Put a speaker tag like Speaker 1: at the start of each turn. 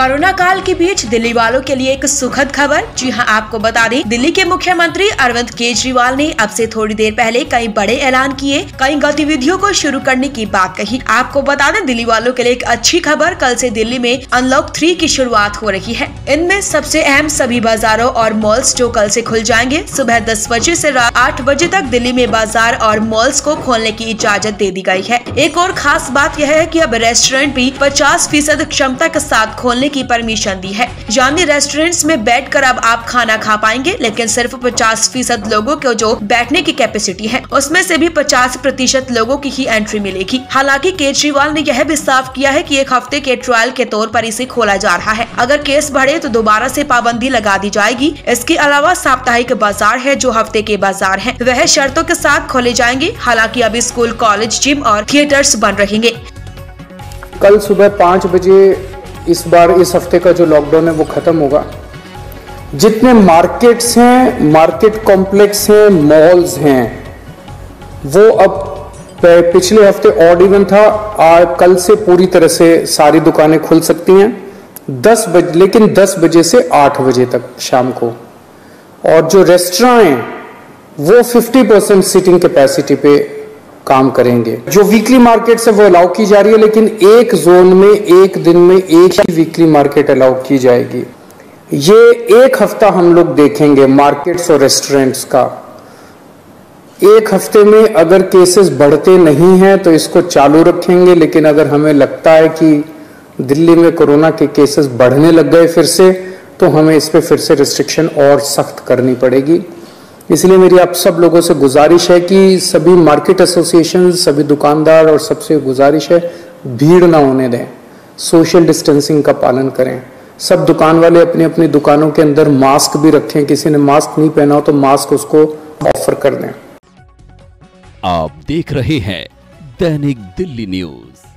Speaker 1: Corona काल के बीच दिल्ली वालों के लिए एक सुखद खबर। जी हाँ, आपको बता दें, दिल्ली के मुख्यमंत्री अरविंद केजरीवाल ने अब से थोड़ी देर पहले कई बड़े ऐलान किए, कई गतिविधियों को शुरू करने की बात कही। आपको बता दें, दिल्ली वालों के लिए एक अच्छी खबर कल से दिल्ली में अनलॉक थ्री की शुरुआत हो रही है। इनमें सबसे अहम सभी बाजारों और मॉल्स जो कल से खुल जाएँगे, सुबह दस बजे से रात आठ बजे तक दिल्ली में बाज़ार और मॉल्स को खोलने की इजाज़त दे दी गई है। एक और खास बात यह है की अब रेस्टोरेंट भी पचास फ़ीसद क्षमता के साथ खोलने की परमिशन दी है। यानी रेस्टोरेंट्स में बैठकर अब आप खाना खा पाएँगे, लेकिन सिर्फ़ 50 फ़ीसद लोगों को जो बैठने की कैपेसिटी है, उसमें से भी 50 प्रतिशत लोगों की ही एंट्री मिलेगी। हालाँकि केजरीवाल ने यह भी साफ़ किया है कि एक हफ़्ते के ट्रायल के तौर पर इसे खोला जा रहा है। अगर केस बढ़े तो दोबारा से पाबंदी लगा दी जाएगी। इसके अलावा साप्ताहिक बाज़ार है जो हफ़्ते के बाज़ार है। वह शर्तों के साथ खोले जाएँगे। हालाँकि अभी स्कूल, कॉलेज, जिम और थिएटर्स बन रहेंगे।
Speaker 2: कल सुबह पाँच बजे इस बार, इस हफ़्ते का जो लॉकडाउन है, वो ख़त्म होगा। जितने मार्केट्स हैं मार्केट कॉम्प्लेक्स हैं मॉल्स हैं, वो अब पिछले हफ़्ते ऑड इवन था, आज, कल से पूरी तरह से सारी दुकानें खुल सकती हैं। दस बजे, लेकिन दस बजे से आठ बजे तक शाम को। और जो रेस्टोरेंट हैं, वो 50 परसेंट सीटिंग कैपेसिटी पे काम करेंगे। जो वीकली मार्केट है, वो अलाउ की जा रही है, लेकिन एक जोन में, एक दिन में एक ही वीकली मार्केट अलाउ की जाएगी। ये एक हफ़्ता हम लोग देखेंगे मार्केट्स और रेस्टोरेंट्स का। एक हफ़्ते में अगर केसेस बढ़ते नहीं हैं तो इसको चालू रखेंगे, लेकिन अगर हमें लगता है कि दिल्ली में कोरोना के केसेस बढ़ने लग गए फिर से तो हमें इस पर फिर से रिस्ट्रिक्शन और सख्त करनी पड़ेगी। इसलिए मेरी आप सब लोगों से गुजारिश है कि सभी मार्केट एसोसिएशन सभी दुकानदार और सबसे गुजारिश है भीड़ ना होने दें। सोशल डिस्टेंसिंग का पालन करें। सब दुकान वाले अपनी अपनी दुकानों के अंदर मास्क भी रखें। किसी ने मास्क नहीं पहना हो तो मास्क उसको ऑफ़र कर दें।
Speaker 3: आप देख रहे हैं दैनिक दिल्ली न्यूज़।